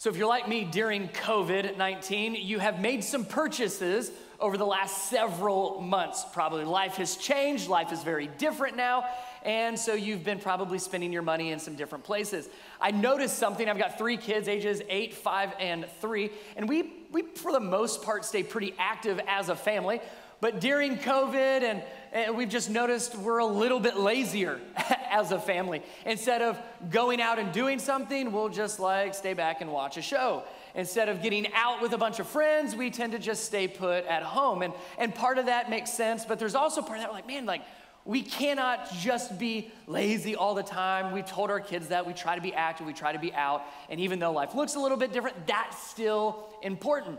So, if you're like me during COVID 19, you have made some purchases over the last several months. Probably life has changed, life is very different now, and so you've been probably spending your money in some different places. I noticed something. I've got three kids, ages eight, five, and three, and we, we for the most part, stay pretty active as a family. But during COVID, and, and we've just noticed we're a little bit lazier as a family. Instead of going out and doing something, we'll just like stay back and watch a show. Instead of getting out with a bunch of friends, we tend to just stay put at home. And, and part of that makes sense, but there's also part of that, like, man, like, we cannot just be lazy all the time. We told our kids that. We try to be active, we try to be out. And even though life looks a little bit different, that's still important.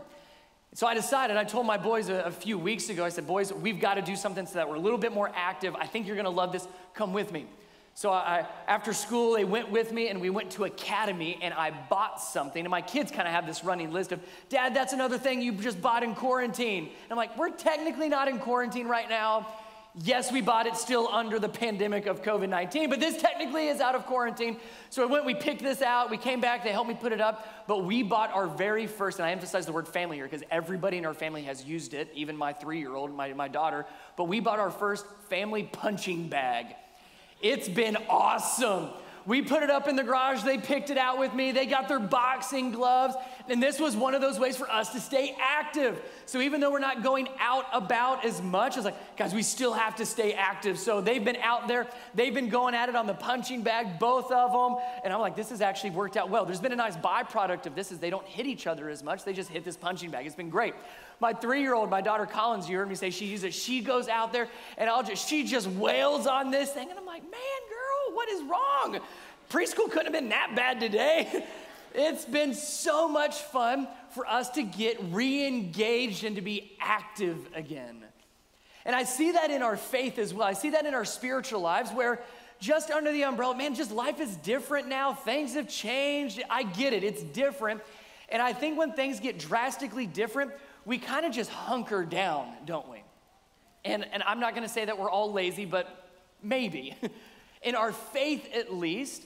So I decided, I told my boys a, a, few weeks ago, I said, boys, we've got to do something so that we're a little bit more active. I think you're going to love this. Come with me. So I, after school, they went with me and we went to Academy and I bought something. And my kids kind of have this running list of, Dad, that's another thing you just bought in quarantine. And I'm like, we're technically not in quarantine right now. Yes, we bought it still under the pandemic of COVID 19, but this technically is out of quarantine. So I went, we picked this out, we came back, they helped me put it up, but we bought our very first, and I emphasize the word family here because everybody in our family has used it, even my three year old, my, my daughter, but we bought our first family punching bag. It's been awesome. We put it up in the garage. They picked it out with me. They got their boxing gloves. And this was one of those ways for us to stay active. So even though we're not going out about as much, it's like, guys, we still have to stay active. So they've been out there. They've been going at it on the punching bag, both of them. And I'm like, this has actually worked out well. There's been a nice byproduct of this is they don't hit each other as much. They just hit this punching bag. It's been great. My three-year-old, my daughter Collins, you heard me say she uses it. She goes out there and I'll just, she just wails on this thing. And I'm like, man, girl, what is wrong? Preschool couldn't have been that bad today. It's been so much fun for us to get re engaged and to be active again. And I see that in our faith as well. I see that in our spiritual lives where just under the umbrella, man, just life is different now. Things have changed. I get it, it's different. And I think when things get drastically different, we kind of just hunker down, don't we? And, and I'm not gonna say that we're all lazy, but maybe. in our faith, at least,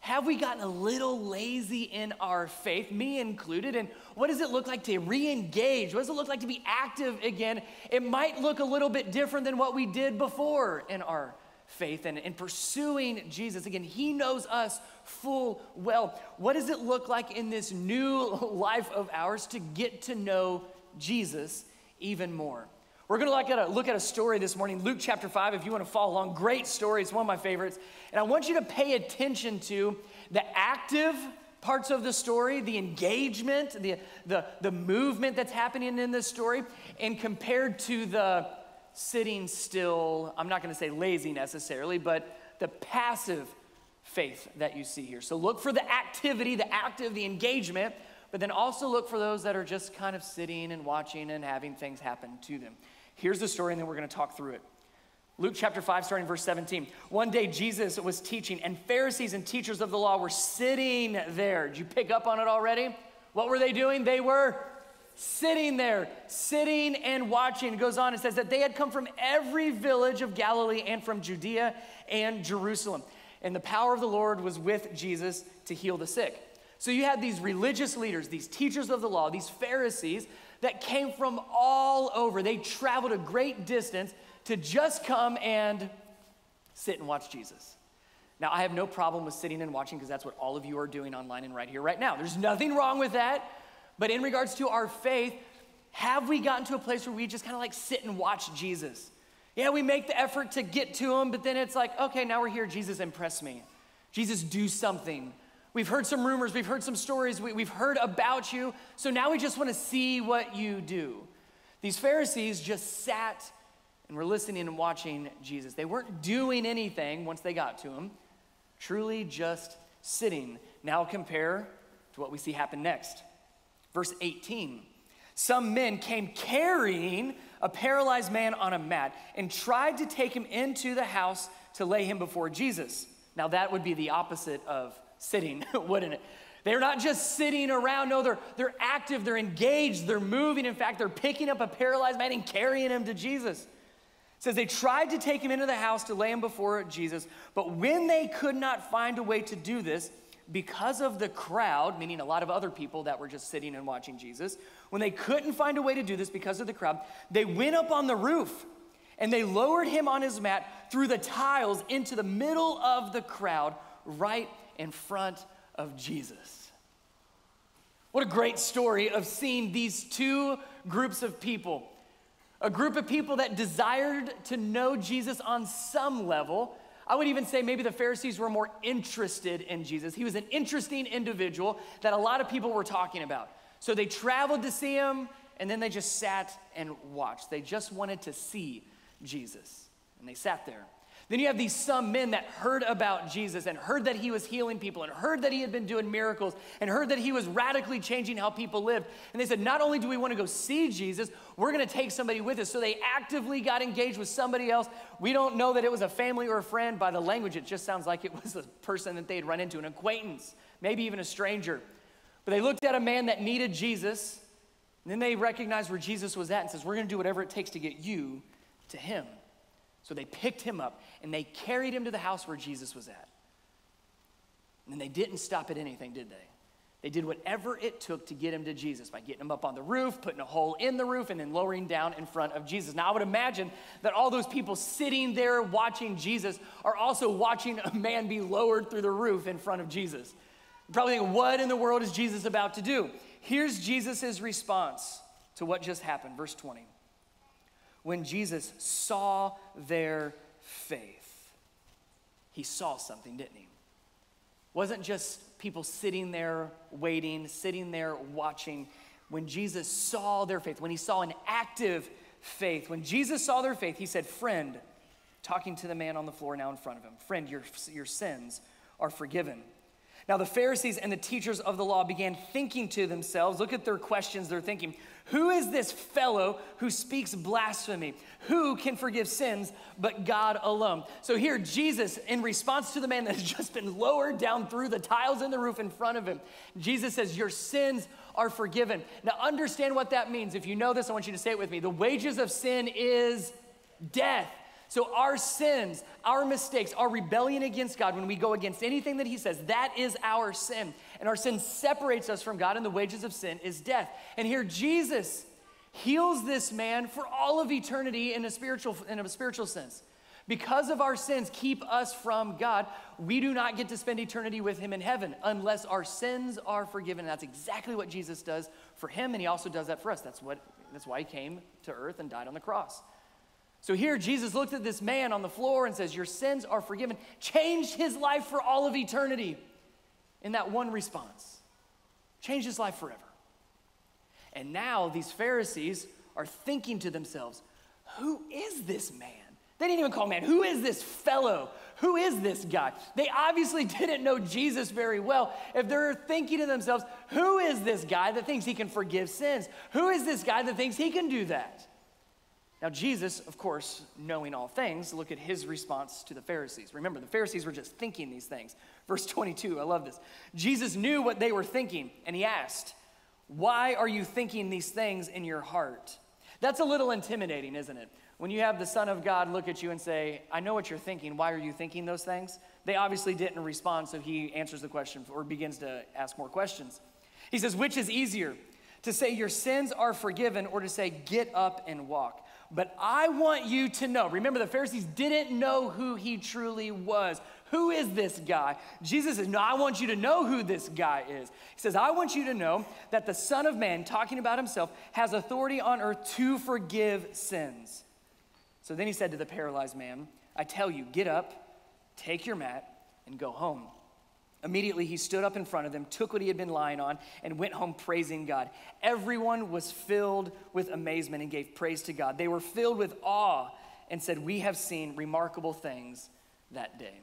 have we gotten a little lazy in our faith, me included? And what does it look like to re engage? What does it look like to be active again? It might look a little bit different than what we did before in our faith and in pursuing Jesus. Again, He knows us full well. What does it look like in this new life of ours to get to know Jesus even more? We're going to look at, a, look at a story this morning, Luke chapter 5, if you want to follow along. Great story, it's one of my favorites. And I want you to pay attention to the active parts of the story, the engagement, the, the, the movement that's happening in this story, and compared to the sitting still, I'm not going to say lazy necessarily, but the passive faith that you see here. So look for the activity, the active, the engagement, but then also look for those that are just kind of sitting and watching and having things happen to them. Here's the story, and then we're going to talk through it. Luke chapter 5, starting verse 17. One day Jesus was teaching, and Pharisees and teachers of the law were sitting there. Did you pick up on it already? What were they doing? They were sitting there, sitting and watching. It goes on, and says that they had come from every village of Galilee and from Judea and Jerusalem. And the power of the Lord was with Jesus to heal the sick. So you had these religious leaders, these teachers of the law, these Pharisees that came from all over. They traveled a great distance to just come and sit and watch Jesus. Now, I have no problem with sitting and watching because that's what all of you are doing online and right here, right now. There's nothing wrong with that. But in regards to our faith, have we gotten to a place where we just kind of like sit and watch Jesus? Yeah, we make the effort to get to him, but then it's like, okay, now we're here. Jesus, impress me. Jesus, do something. We've heard some rumors, we've heard some stories, we, have heard about you, so now we just want to see what you do. These Pharisees just sat and were listening and watching Jesus. They weren't doing anything once they got to him, truly just sitting. Now compare to what we see happen next. Verse 18 Some men came carrying a paralyzed man on a mat and tried to take him into the house to lay him before Jesus. Now, that would be the opposite of sitting, wouldn't it? They're not just sitting around. No, they're, they're active, they're engaged, they're moving. In fact, they're picking up a paralyzed man and carrying him to Jesus. It says they tried to take him into the house to lay him before Jesus, but when they could not find a way to do this, because of the crowd, meaning a lot of other people that were just sitting and watching Jesus, when they couldn't find a way to do this because of the crowd, they went up on the roof and they lowered him on his mat through the tiles into the middle of the crowd, right in front of Jesus. What a great story of seeing these two groups of people. A group of people that desired to know Jesus on some level, I would even say maybe the Pharisees were more interested in Jesus. He was an interesting individual that a lot of people were talking about. So they traveled to see him, and then they just sat and watched. They just wanted to see Jesus, and they sat there. Then you have these some men that heard about Jesus and heard that he was healing people and heard that he had been doing miracles and heard that he was radically changing how people lived. And they said, Not only do we want to go see Jesus, we're going to take somebody with us. So they actively got engaged with somebody else. We don't know that it was a family or a friend by the language. It just sounds like it was a person that they'd run into, an acquaintance, maybe even a stranger. But they looked at a man that needed Jesus. And then they recognized where Jesus was at and says, We're going to do whatever it takes to get you to him. So they picked him up and they carried him to the house where Jesus was at. And they didn't stop at anything, did they? They did whatever it took to get him to Jesus by getting him up on the roof, putting a hole in the roof, and then lowering down in front of Jesus. Now, I would imagine that all those people sitting there watching Jesus are also watching a man be lowered through the roof in front of Jesus. Probably thinking, what in the world is Jesus about to do? Here's Jesus' response to what just happened. Verse 20 when Jesus saw their faith, he saw something, didn't he? Wasn't just people sitting there waiting, sitting there watching. When Jesus saw their faith, when he saw an active faith, when Jesus saw their faith, he said, Friend, talking to the man on the floor now in front of him, Friend, your, your sins are forgiven. Now, the Pharisees and the teachers of the law began thinking to themselves, look at their questions they're thinking. Who is this fellow who speaks blasphemy? Who can forgive sins but God alone? So, here, Jesus, in response to the man that has just been lowered down through the tiles in the roof in front of him, Jesus says, Your sins are forgiven. Now, understand what that means. If you know this, I want you to say it with me. The wages of sin is death. So, our sins, our mistakes, our rebellion against God, when we go against anything that He says, that is our sin. And our sin separates us from God, and the wages of sin is death. And here, Jesus heals this man for all of eternity in a spiritual, in a spiritual sense. Because of our sins keep us from God, we do not get to spend eternity with Him in heaven unless our sins are forgiven. And that's exactly what Jesus does for Him, and He also does that for us. That's, what, that's why He came to earth and died on the cross. So here, Jesus looked at this man on the floor and says, Your sins are forgiven. Changed his life for all of eternity in that one response. Changed his life forever. And now these Pharisees are thinking to themselves, Who is this man? They didn't even call man. Who is this fellow? Who is this guy? They obviously didn't know Jesus very well. If they're thinking to themselves, Who is this guy that thinks he can forgive sins? Who is this guy that thinks he can do that? Now, Jesus, of course, knowing all things, look at his response to the Pharisees. Remember, the Pharisees were just thinking these things. Verse 22, I love this. Jesus knew what they were thinking, and he asked, Why are you thinking these things in your heart? That's a little intimidating, isn't it? When you have the Son of God look at you and say, I know what you're thinking. Why are you thinking those things? They obviously didn't respond, so he answers the question or begins to ask more questions. He says, Which is easier, to say your sins are forgiven or to say, Get up and walk? But I want you to know. Remember, the Pharisees didn't know who he truly was. Who is this guy? Jesus says, No, I want you to know who this guy is. He says, I want you to know that the Son of Man, talking about himself, has authority on earth to forgive sins. So then he said to the paralyzed man, I tell you, get up, take your mat, and go home. Immediately he stood up in front of them, took what he had been lying on, and went home praising God. Everyone was filled with amazement and gave praise to God. They were filled with awe and said, We have seen remarkable things that day.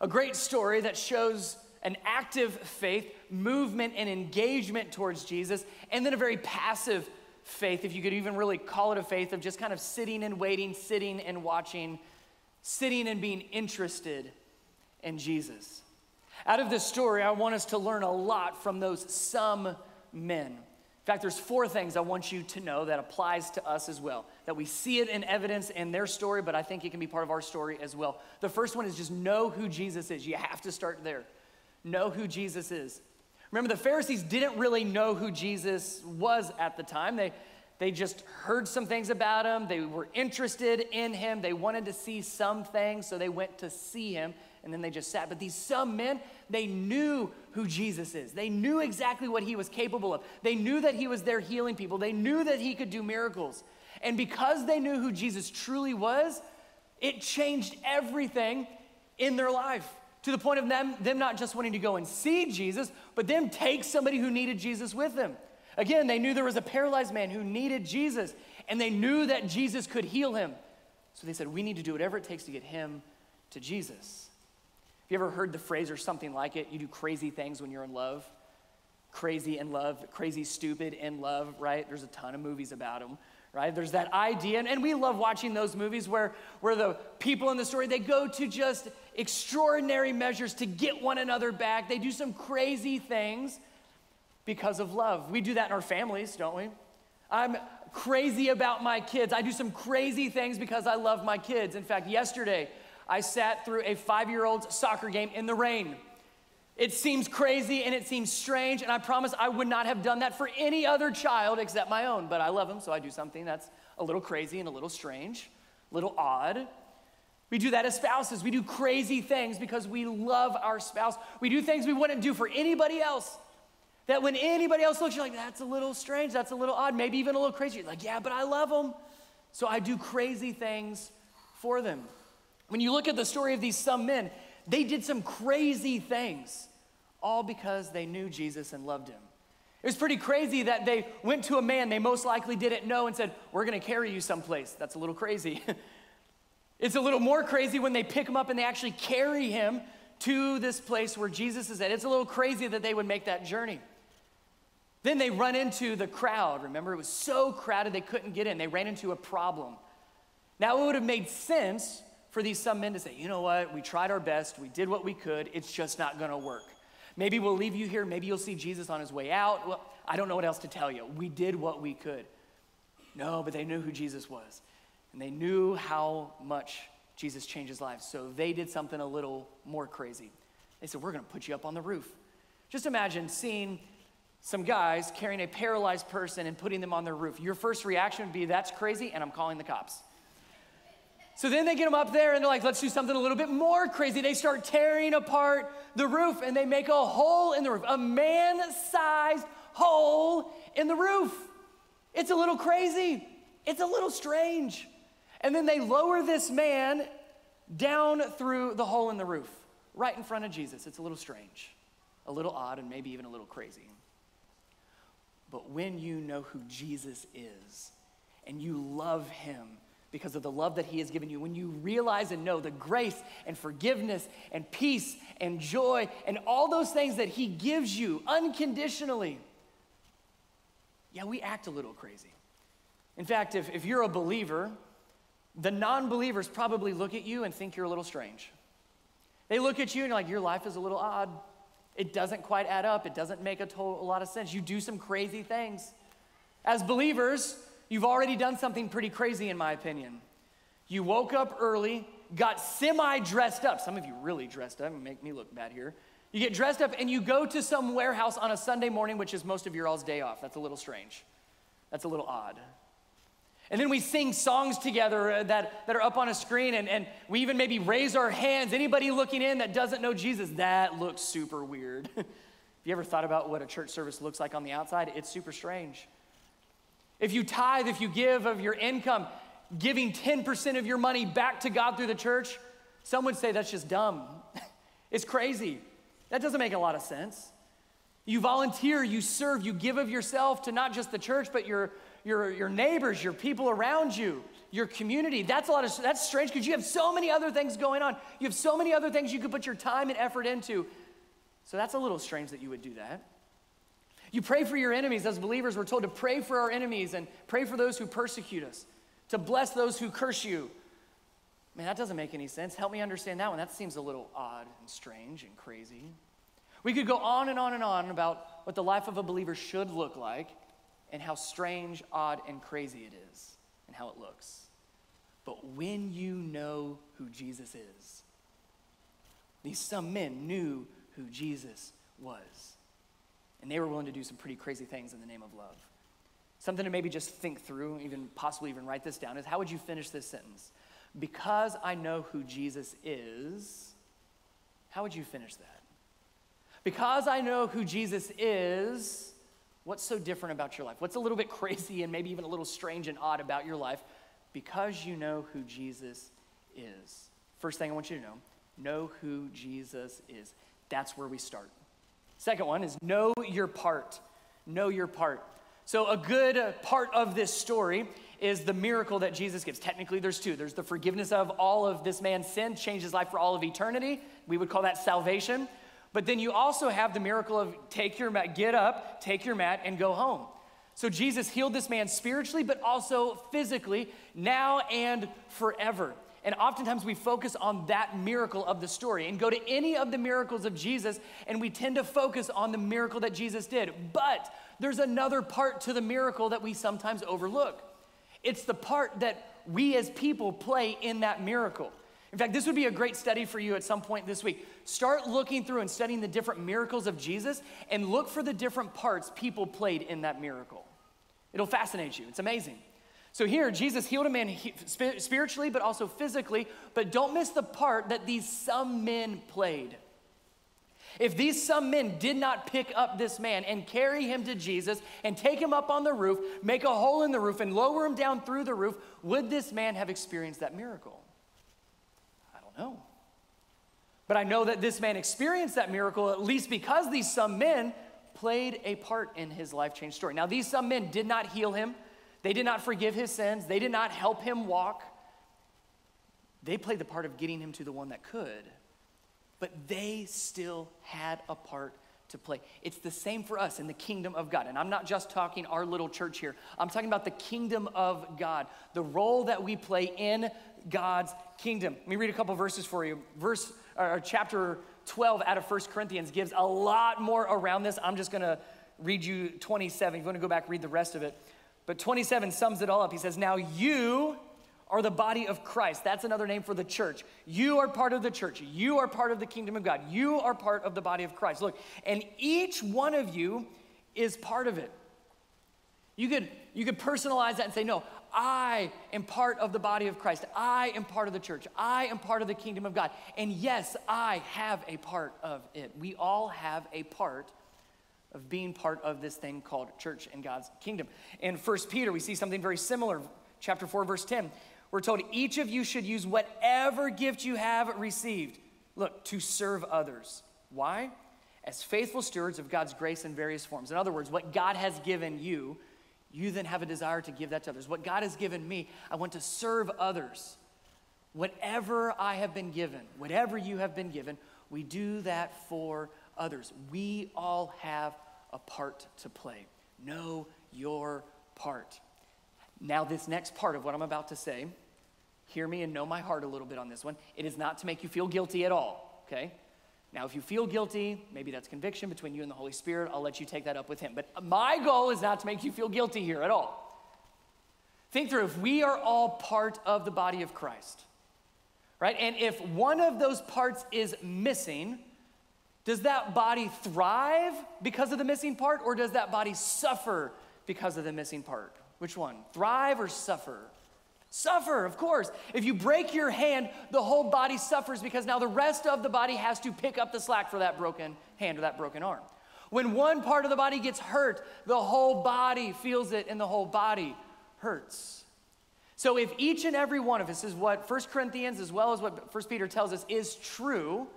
A great story that shows an active faith, movement, and engagement towards Jesus, and then a very passive faith, if you could even really call it a faith of just kind of sitting and waiting, sitting and watching, sitting and being interested in Jesus. Out of this story, I want us to learn a lot from those some men. In fact, there's four things I want you to know that applies to us as well. That we see it in evidence in their story, but I think it can be part of our story as well. The first one is just know who Jesus is. You have to start there. know who Jesus is. Remember, the Pharisees didn't really know who Jesus was at the time. They, they just heard some things about him. They were interested in him. They wanted to see some things, so they went to see him, and then they just sat. But these some men, they knew who Jesus is. They knew exactly what he was capable of. They knew that he was there healing people. They knew that he could do miracles. And because they knew who Jesus truly was, it changed everything in their life to the point of them, them not just wanting to go and see Jesus, but them take somebody who needed Jesus with them. Again, they knew there was a paralyzed man who needed Jesus, and they knew that Jesus could heal him. So they said, We need to do whatever it takes to get him to Jesus. Have you ever heard the phrase or something like it? You do crazy things when you're in love. Crazy in love, crazy stupid in love, right? There's a ton of movies about them right? There's that idea, and, and we love watching those movies where, where the people in the story, they go to just extraordinary measures to get one another back. They do some crazy things because of love. We do that in our families, don't we? I'm crazy about my kids. I do some crazy things because I love my kids. In fact, yesterday, I sat through a five year old's soccer game in the rain. It seems crazy and it seems strange, and I promise I would not have done that for any other child except my own, but I love them, so I do something that's a little crazy and a little strange, a little odd. We do that as spouses. We do crazy things because we love our spouse. We do things we wouldn't do for anybody else. That when anybody else looks, you're like, that's a little strange, that's a little odd, maybe even a little crazy. You're like, yeah, but I love them. So I do crazy things for them. When you look at the story of these some men, they did some crazy things, all because they knew Jesus and loved him. It was pretty crazy that they went to a man they most likely didn't know and said, We're gonna carry you someplace. That's a little crazy. it's a little more crazy when they pick him up and they actually carry him to this place where Jesus is at. It's a little crazy that they would make that journey. Then they run into the crowd. Remember, it was so crowded they couldn't get in. They ran into a problem. Now, it would have made sense for these some men to say, you know what, we tried our best, we did what we could, it's just not gonna work. Maybe we'll leave you here, maybe you'll see Jesus on his way out. Well, I don't know what else to tell you. We did what we could. No, but they knew who Jesus was, and they knew how much Jesus changed his life. So they did something a little more crazy. They said, We're gonna put you up on the roof. Just imagine seeing some guys carrying a paralyzed person and putting them on their roof. Your first reaction would be, That's crazy, and I'm calling the cops. So then they get them up there and they're like, let's do something a little bit more crazy. They start tearing apart the roof and they make a hole in the roof, a man sized hole in the roof. It's a little crazy, it's a little strange. And then they lower this man down through the hole in the roof, right in front of Jesus. It's a little strange, a little odd, and maybe even a little crazy. But when you know who Jesus is and you love him, because of the love that He has given you, when you realize and know the grace and forgiveness and peace and joy and all those things that He gives you unconditionally, yeah, we act a little crazy. In fact, if, if you're a believer, the non believers probably look at you and think you're a little strange. They look at you and you're like, your life is a little odd. It doesn't quite add up. It doesn't make a, to- a lot of sense. You do some crazy things. As believers, You've already done something pretty crazy, in my opinion. You woke up early, got semi dressed up. Some of you really dressed up, make me look bad here. You get dressed up and you go to some warehouse on a Sunday morning, which is most of your all's day off. That's a little strange. That's a little odd. And then we sing songs together uh, that, that are up on a screen, and, and we even maybe raise our hands. Anybody looking in that doesn't know Jesus, that looks super weird. Have you ever thought about what a church service looks like on the outside? It's super strange. If you tithe, if you give of your income, giving 10% of your money back to God through the church, some would say that's just dumb. it's crazy. That doesn't make a lot of sense. You volunteer, you serve, you give of yourself to not just the church, but your, your, your neighbors, your people around you, your community. That's a lot of that's strange because you have so many other things going on. You have so many other things you could put your time and effort into. So that's a little strange that you would do that. You pray for your enemies. As believers, we're told to pray for our enemies and pray for those who persecute us, to bless those who curse you. Man, that doesn't make any sense. Help me understand that one. That seems a little odd and strange and crazy. We could go on and on and on about what the life of a believer should look like and how strange, odd, and crazy it is and how it looks. But when you know who Jesus is, these some men knew who Jesus was. And they were willing to do some pretty crazy things in the name of love. Something to maybe just think through, even possibly even write this down, is how would you finish this sentence? Because I know who Jesus is, how would you finish that? Because I know who Jesus is, what's so different about your life? What's a little bit crazy and maybe even a little strange and odd about your life? Because you know who Jesus is. First thing I want you to know know who Jesus is. That's where we start. Second one is know your part. Know your part. So, a good part of this story is the miracle that Jesus gives. Technically, there's two there's the forgiveness of all of this man's sin, changed his life for all of eternity. We would call that salvation. But then you also have the miracle of take your mat, get up, take your mat, and go home. So, Jesus healed this man spiritually, but also physically, now and forever. And oftentimes we focus on that miracle of the story and go to any of the miracles of Jesus, and we tend to focus on the miracle that Jesus did. But there's another part to the miracle that we sometimes overlook. It's the part that we as people play in that miracle. In fact, this would be a great study for you at some point this week. Start looking through and studying the different miracles of Jesus and look for the different parts people played in that miracle. It'll fascinate you. It's amazing. So here, Jesus healed a man spiritually, but also physically. But don't miss the part that these some men played. If these some men did not pick up this man and carry him to Jesus and take him up on the roof, make a hole in the roof, and lower him down through the roof, would this man have experienced that miracle? I don't know. But I know that this man experienced that miracle at least because these some men played a part in his life change story. Now, these some men did not heal him. They did not forgive his sins, they did not help him walk. They played the part of getting him to the one that could, but they still had a part to play. It's the same for us in the kingdom of God. And I'm not just talking our little church here, I'm talking about the kingdom of God, the role that we play in God's kingdom. Let me read a couple verses for you. Verse or chapter 12 out of First Corinthians gives a lot more around this. I'm just going to read you 27. If you want to go back read the rest of it. But 27 sums it all up. He says, Now you are the body of Christ. That's another name for the church. You are part of the church. You are part of the kingdom of God. You are part of the body of Christ. Look, and each one of you is part of it. You could, you could personalize that and say, No, I am part of the body of Christ. I am part of the church. I am part of the kingdom of God. And yes, I have a part of it. We all have a part of being part of this thing called church and God's kingdom. In 1 Peter, we see something very similar. Chapter 4, verse 10. We're told each of you should use whatever gift you have received, look, to serve others. Why? As faithful stewards of God's grace in various forms. In other words, what God has given you, you then have a desire to give that to others. What God has given me, I want to serve others. Whatever I have been given, whatever you have been given, we do that for others. We all have a part to play. Know your part. Now, this next part of what I'm about to say, hear me and know my heart a little bit on this one. It is not to make you feel guilty at all, okay? Now, if you feel guilty, maybe that's conviction between you and the Holy Spirit. I'll let you take that up with Him. But my goal is not to make you feel guilty here at all. Think through if we are all part of the body of Christ, right? And if one of those parts is missing, does that body thrive because of the missing part, or does that body suffer because of the missing part? Which one? Thrive or suffer? Suffer, of course. If you break your hand, the whole body suffers because now the rest of the body has to pick up the slack for that broken hand or that broken arm. When one part of the body gets hurt, the whole body feels it and the whole body hurts. So if each and every one of us is what 1 Corinthians as well as what 1 Peter tells us is true,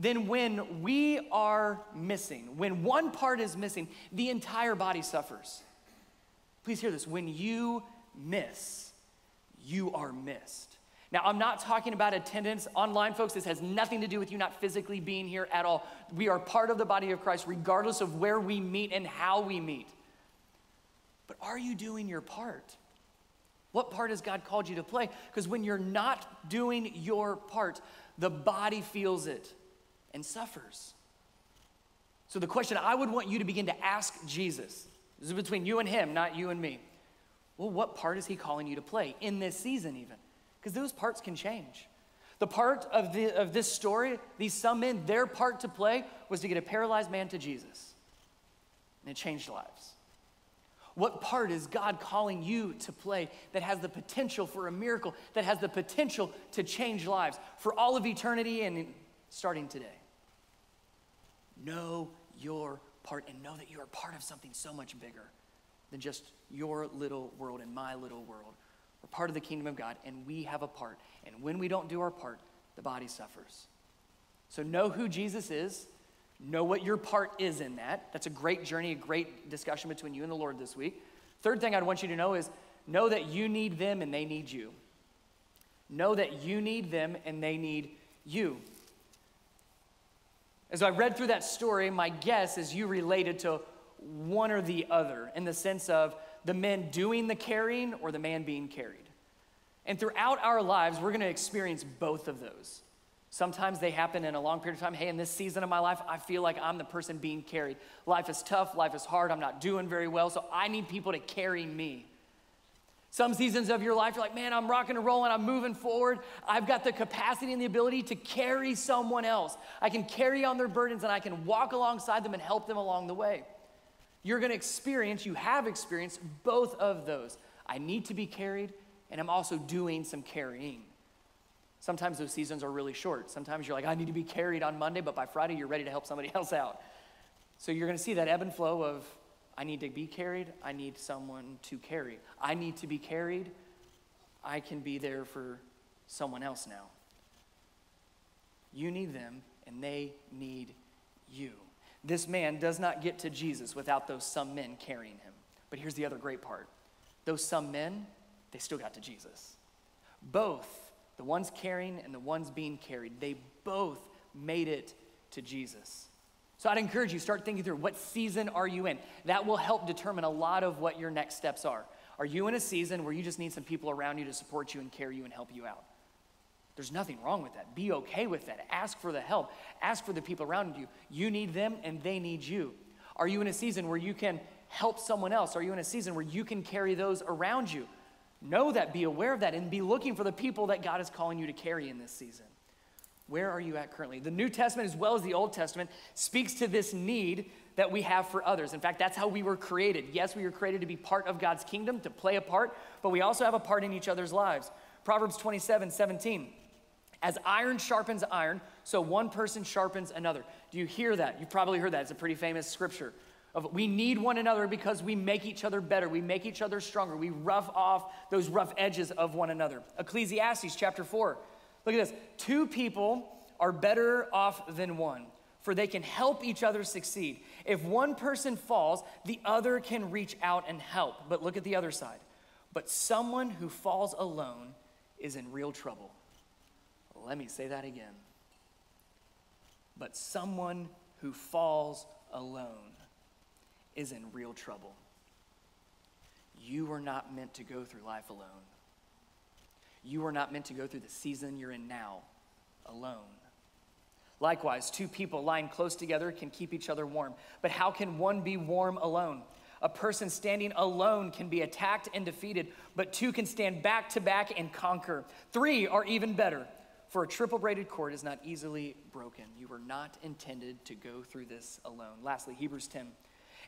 then when we are missing, when one part is missing, the entire body suffers. Please hear this. When you miss, you are missed. Now, I'm not talking about attendance online, folks. This has nothing to do with you not physically being here at all. We are part of the body of Christ, regardless of where we meet and how we meet. But are you doing your part? What part has God called you to play? Because when you're not doing your part, the body feels it and suffers. So, the question I would want you to begin to ask Jesus this is between you and him, not you and me. Well, what part is he calling you to play in this season, even? Because those parts can change. The part of, the, of this story, these some men, their part to play was to get a paralyzed man to Jesus. And it changed lives. What part is God calling you to play that has the potential for a miracle, that has the potential to change lives for all of eternity and starting today? Know your part and know that you are part of something so much bigger than just your little world and my little world. We're part of the kingdom of God, and we have a part. And when we don't do our part, the body suffers. So know who Jesus is. Know what your part is in that. That's a great journey, a great discussion between you and the Lord this week. Third thing I'd want you to know is know that you need them and they need you. Know that you need them and they need you. As I read through that story, my guess is you related to one or the other in the sense of the men doing the carrying or the man being carried. And throughout our lives, we're going to experience both of those. Sometimes they happen in a long period of time. Hey, in this season of my life, I feel like I'm the person being carried. Life is tough, life is hard, I'm not doing very well, so I need people to carry me. Some seasons of your life, you're like, man, I'm rocking and rolling, I'm moving forward. I've got the capacity and the ability to carry someone else. I can carry on their burdens and I can walk alongside them and help them along the way. You're gonna experience, you have experienced both of those. I need to be carried, and I'm also doing some carrying. Sometimes those seasons are really short. Sometimes you're like, I need to be carried on Monday, but by Friday, you're ready to help somebody else out. So you're gonna see that ebb and flow of I need to be carried. I need someone to carry. I need to be carried. I can be there for someone else now. You need them, and they need you. This man does not get to Jesus without those some men carrying him. But here's the other great part those some men, they still got to Jesus. Both, the ones carrying and the ones being carried, they both made it to Jesus. So I'd encourage you, start thinking through what season are you in? That will help determine a lot of what your next steps are. Are you in a season where you just need some people around you to support you and carry you and help you out? There's nothing wrong with that. Be okay with that. Ask for the help. Ask for the people around you. You need them and they need you. Are you in a season where you can help someone else? Are you in a season where you can carry those around you? Know that, be aware of that, and be looking for the people that God is calling you to carry in this season. Where are you at currently? The New Testament, as well as the Old Testament, speaks to this need that we have for others. In fact, that's how we were created. Yes, we were created to be part of God's kingdom, to play a part, but we also have a part in each other's lives. Proverbs 27 17. As iron sharpens iron, so one person sharpens another. Do you hear that? You've probably heard that. It's a pretty famous scripture. Of we need one another because we make each other better. We make each other stronger. We rough off those rough edges of one another. Ecclesiastes chapter 4 Look at this. Two people are better off than one, for they can help each other succeed. If one person falls, the other can reach out and help. But look at the other side. But someone who falls alone is in real trouble. Let me say that again. But someone who falls alone is in real trouble. You were not meant to go through life alone. You are not meant to go through the season you're in now alone. Likewise, two people lying close together can keep each other warm. But how can one be warm alone? A person standing alone can be attacked and defeated, but two can stand back to back and conquer. Three are even better, for a triple braided cord is not easily broken. You were not intended to go through this alone. Lastly, Hebrews 10.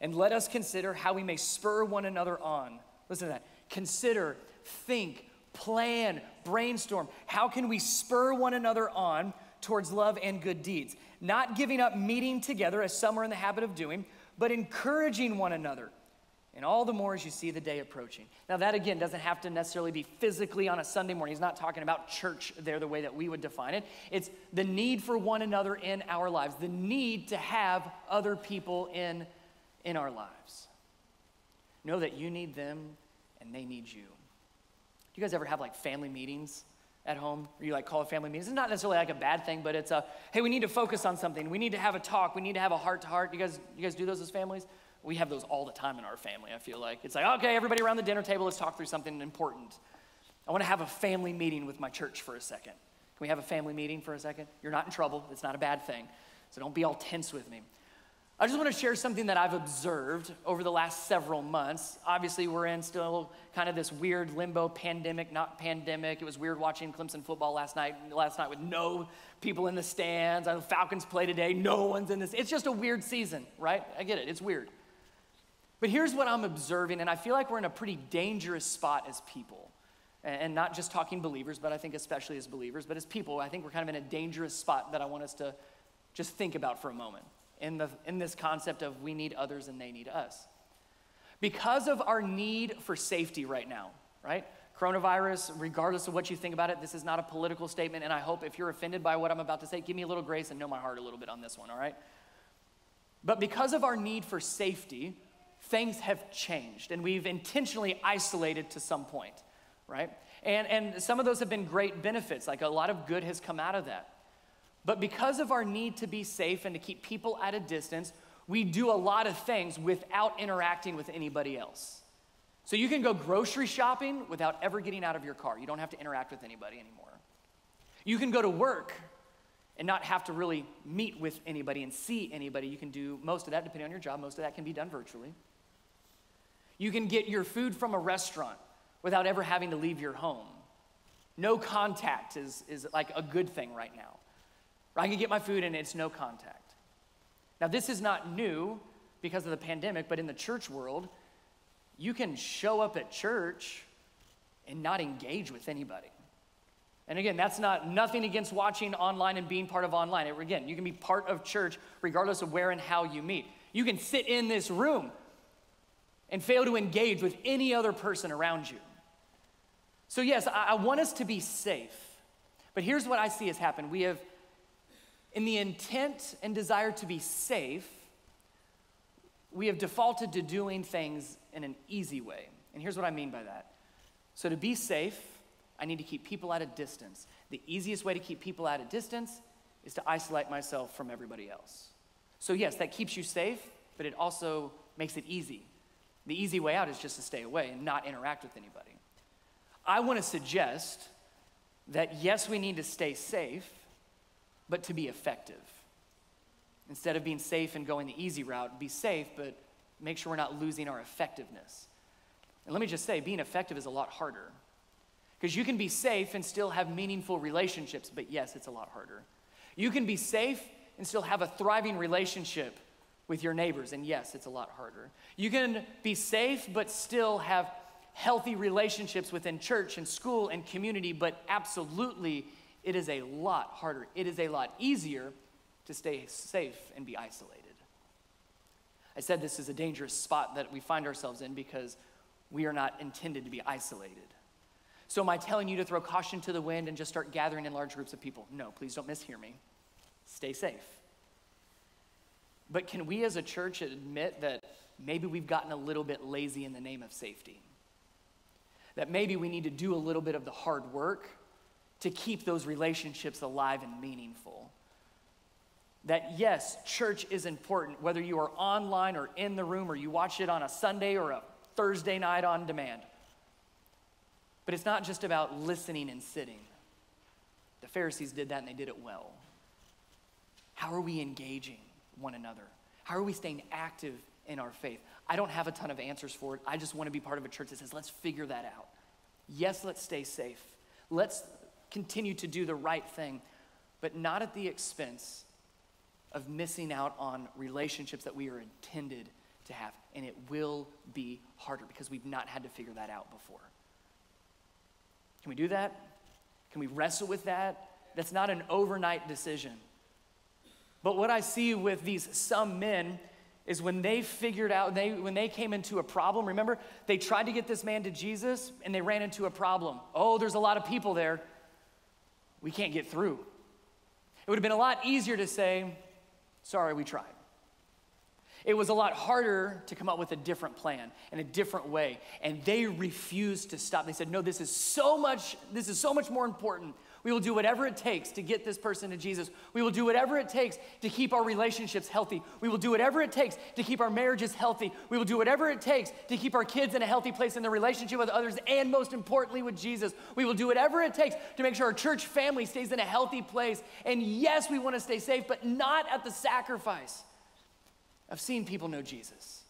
And let us consider how we may spur one another on. Listen to that. Consider, think, plan, brainstorm. How can we spur one another on towards love and good deeds? Not giving up meeting together, as some are in the habit of doing, but encouraging one another. And all the more as you see the day approaching. Now, that again doesn't have to necessarily be physically on a Sunday morning. He's not talking about church there the way that we would define it. It's the need for one another in our lives, the need to have other people in, in our lives. Know that you need them and they need you. Do you guys ever have like family meetings at home? where you like call a family meeting? It's not necessarily like a bad thing, but it's a hey, we need to focus on something. We need to have a talk. We need to have a heart to heart. You guys, you guys do those as families? We have those all the time in our family, I feel like. It's like, okay, everybody around the dinner table, let's talk through something important. I want to have a family meeting with my church for a second. Can we have a family meeting for a second? You're not in trouble. It's not a bad thing. So don't be all tense with me. I just want to share something that I've observed over the last several months. Obviously, we're in still kind of this weird limbo pandemic, not pandemic. It was weird watching Clemson football last night, last night with no people in the stands. The Falcons play today, no one's in this. It's just a weird season, right? I get it, it's weird. But here's what I'm observing, and I feel like we're in a pretty dangerous spot as people. And not just talking believers, but I think especially as believers, but as people, I think we're kind of in a dangerous spot that I want us to just think about for a moment in, the, in this concept of we need others and they need us. Because of our need for safety right now, right? Coronavirus, regardless of what you think about it, this is not a political statement, and I hope if you're offended by what I'm about to say, give me a little grace and know my heart a little bit on this one, all right? But because of our need for safety, things have changed, and we've intentionally isolated to some point, right? And, and some of those have been great benefits, like a lot of good has come out of that. But because of our need to be safe and to keep people at a distance, we do a lot of things without interacting with anybody else. So you can go grocery shopping without ever getting out of your car. You don't have to interact with anybody anymore. You can go to work and not have to really meet with anybody and see anybody. You can do most of that, depending on your job, most of that can be done virtually. You can get your food from a restaurant without ever having to leave your home. No contact is, is like a good thing right now. I can get my food and it's no contact. Now, this is not new because of the pandemic, but in the church world, you can show up at church and not engage with anybody. And again, that's not nothing against watching online and being part of online. It, Again, you can be part of church regardless of where and how you meet. You can sit in this room and fail to engage with any other person around you. So, yes, I, I want us to be safe. But here's what I see has happened. We have in the intent and desire to be safe, we have defaulted to doing things in an easy way. And here's what I mean by that. So, to be safe, I need to keep people at a distance. The easiest way to keep people at a distance is to isolate myself from everybody else. So, yes, that keeps you safe, but it also makes it easy. The easy way out is just to stay away and not interact with anybody. I want to suggest that yes, we need to stay safe, but to be effective. Instead of being safe and going the easy route, be safe, but make sure we're not losing our effectiveness. And let me just say, being effective is a lot harder. Because you can be safe and still have meaningful relationships, but yes, it's a lot harder. You can be safe and still have a thriving relationship with your neighbors, and yes, it's a lot harder. You can be safe but still have healthy relationships within church and school and community, but absolutely it is a lot harder. It is a lot easier to stay safe and be isolated. I said this is a dangerous spot that we find ourselves in because we are not intended to be isolated. So, am I telling you to throw caution to the wind and just start gathering in large groups of people? No, please don't mishear me. Stay safe. But can we as a church admit that maybe we've gotten a little bit lazy in the name of safety? That maybe we need to do a little bit of the hard work to keep those relationships alive and meaningful. That yes, church is important, whether you are online or in the room or you watch it on a Sunday or a Thursday night on demand. But it's not just about listening and sitting. The Pharisees did that and they did it well. How are we engaging one another? How are we staying active in our faith? I don't have a ton of answers for it. I just want to be part of a church that says, let's figure that out. Yes, let's stay safe. Let's continue to do the right thing, but not at the expense of missing out on relationships that we are intended to have. And it will be harder because we've not had to figure that out before. Can we do that? Can we wrestle with that? That's not an overnight decision. But what I see with these some men is when they figured out, they, when they came into a problem, remember, they tried to get this man to Jesus and they ran into a problem. Oh, there's a lot of people there we can't get through. It would have been a lot easier to say, sorry, we tried. It was a lot harder to come up with a different plan and a different way. And they refused to stop. They said, no, this is so much, this is so much more important. We will do whatever it takes to get this person to Jesus. We will do whatever it takes to keep our relationships healthy. We will do whatever it takes to keep our marriages healthy. We will do whatever it takes to keep our kids in a healthy place in their relationship with others and most importantly with Jesus. We will do whatever it takes to make sure our church family stays in a healthy place. And yes, we want to stay safe, but not at the sacrifice of seeing people know Jesus.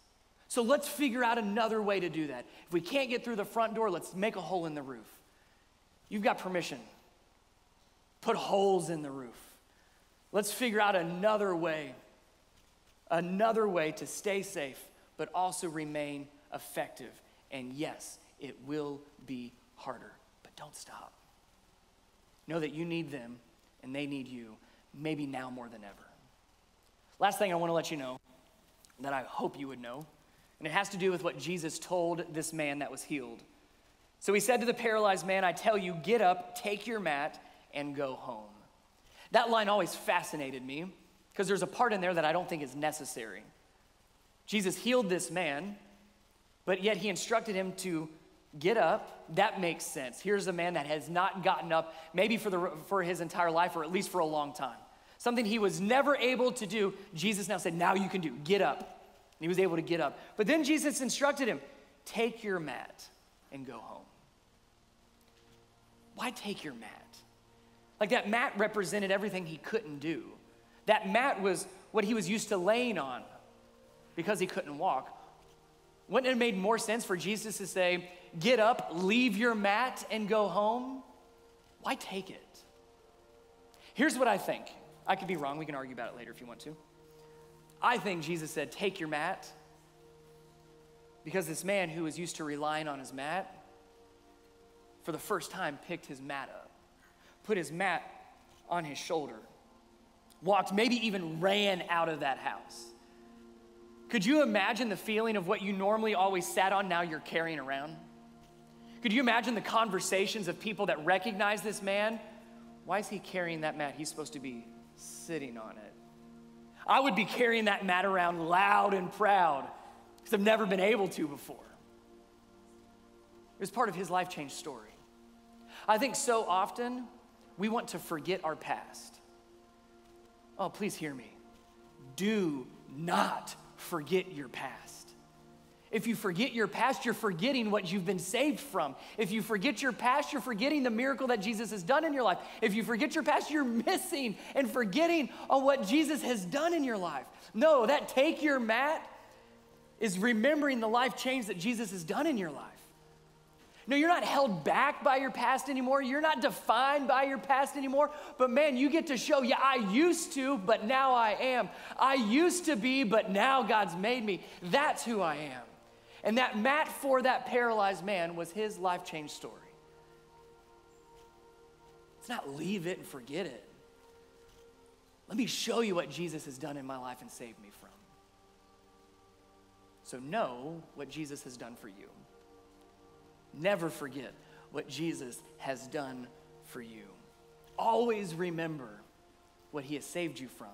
So let's figure out another way to do that. If we can't get through the front door, let's make a hole in the roof. You've got permission. Put holes in the roof. Let's figure out another way, another way to stay safe, but also remain effective. And yes, it will be harder, but don't stop. Know that you need them and they need you, maybe now more than ever. Last thing I want to let you know that I hope you would know, and it has to do with what Jesus told this man that was healed. So he said to the paralyzed man, I tell you, get up, take your mat, and go home. That line always fascinated me because there's a part in there that I don't think is necessary. Jesus healed this man, but yet he instructed him to get up. That makes sense. Here's a man that has not gotten up, maybe for, the, for his entire life, or at least for a long time. Something he was never able to do. Jesus now said, Now you can do. Get up. And he was able to get up. But then Jesus instructed him, Take your mat and go home. Why take your mat? Like that mat represented everything he couldn't do. That mat was what he was used to laying on because he couldn't walk. Wouldn't it have made more sense for Jesus to say, Get up, leave your mat, and go home? Why take it? Here's what I think. I could be wrong. We can argue about it later if you want to. I think Jesus said, Take your mat. Because this man who was used to relying on his mat, for the first time, picked his mat up, put his mat on his shoulder, walked, maybe even ran out of that house. Could you imagine the feeling of what you normally always sat on, now you're carrying around? Could you imagine the conversations of people that recognize this man? Why is he carrying that mat? He's supposed to be sitting on it. I would be carrying that mat around loud and proud because I've never been able to before. It was part of his life change story. I think so often we want to forget our past. Oh, please hear me. Do not forget your past. If you forget your past, you're forgetting what you've been saved from. If you forget your past, you're forgetting the miracle that Jesus has done in your life. If you forget your past, you're missing and forgetting on what Jesus has done in your life. No, that take your mat is remembering the life change that Jesus has done in your life. No, you're not held back by your past anymore. You're not defined by your past anymore. But man, you get to show, yeah, I used to, but now I am. I used to be, but now God's made me. That's who I am. And that mat for that paralyzed man was his life change story. It's not leave it and forget it. Let me show you what Jesus has done in my life and saved me from. So know what Jesus has done for you. Never forget what Jesus has done for you. Always remember what he has saved you from,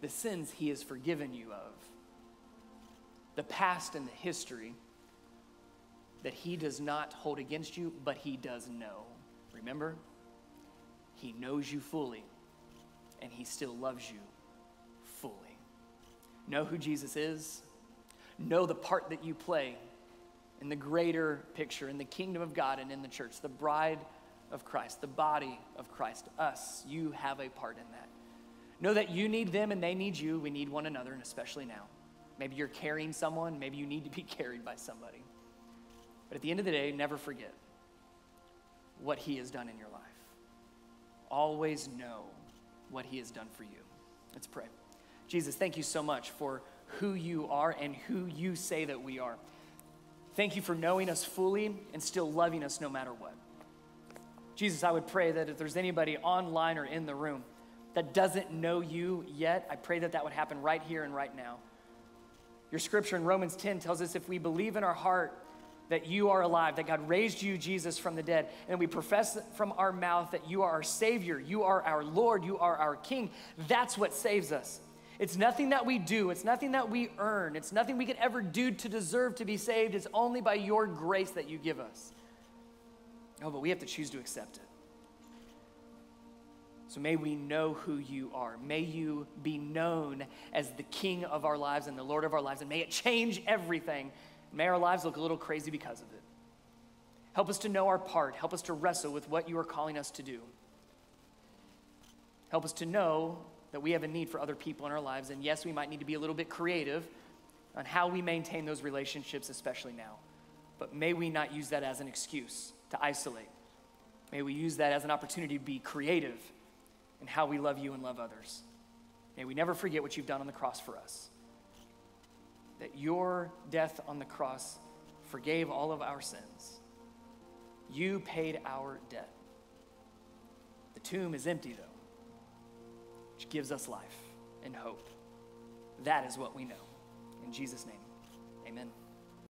the sins he has forgiven you of, the past and the history that he does not hold against you, but he does know. Remember? He knows you fully, and he still loves you fully. Know who Jesus is, know the part that you play in the greater picture, in the kingdom of God and in the church, the bride of Christ, the body of Christ, us. You have a part in that. Know that you need them and they need you. We need one another, and especially now. Maybe you're carrying someone, maybe you need to be carried by somebody. But at the end of the day, never forget what He has done in your life. Always know what He has done for you. Let's pray. Jesus, thank you so much for who you are and who you say that we are. Thank you for knowing us fully and still loving us no matter what. Jesus, I would pray that if there's anybody online or in the room that doesn't know you yet, I pray that that would happen right here and right now. Your scripture in Romans 10 tells us if we believe in our heart that you are alive, that God raised you, Jesus, from the dead, and we profess from our mouth that you are our Savior, you are our Lord, you are our King, that's what saves us. It's nothing that we do, it's nothing that we earn, it's nothing we could ever do to deserve to be saved. It's only by your grace that you give us. Oh, but we have to choose to accept it. So may we know who you are. May you be known as the King of our lives and the Lord of our lives, and may it change everything. May our lives look a little crazy because of it. Help us to know our part. Help us to wrestle with what you are calling us to do. Help us to know that we have a need for other people in our lives. And yes, we might need to be a little bit creative on how we maintain those relationships, especially now. But may we not use that as an excuse to isolate. May we use that as an opportunity to be creative in how we love you and love others. May we never forget what you've done on the cross for us. That your death on the cross forgave all of our sins. You paid our debt. The tomb is empty, though, which gives us life and hope. That is what we know. In Jesus' name, amen.